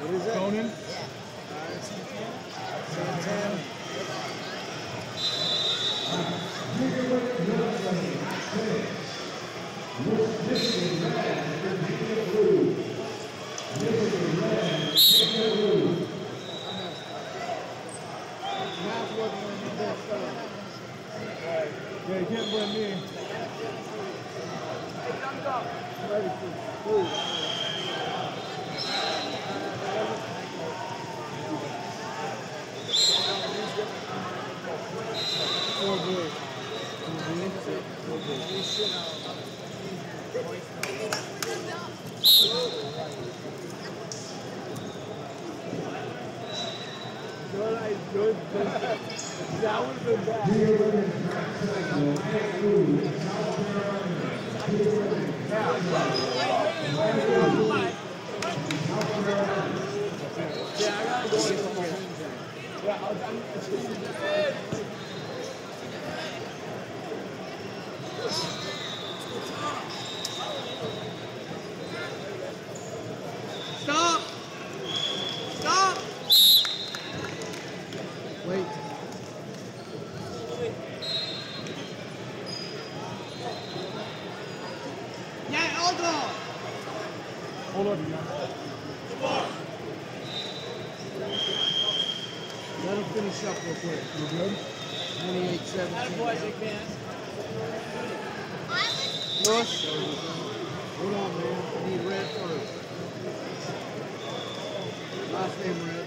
What is it? Koenen. Santana. Math wasn't on the best side. Yeah, you can't blame me. Ready for food. Four good. Four good. Good, I good. That would have been bad. Yeah, I gotta go. Yeah, I'll, I'm, all gone! You Let him finish up real quick. You good? 28 17. Push. Hold on, man. I need red first. Last name red.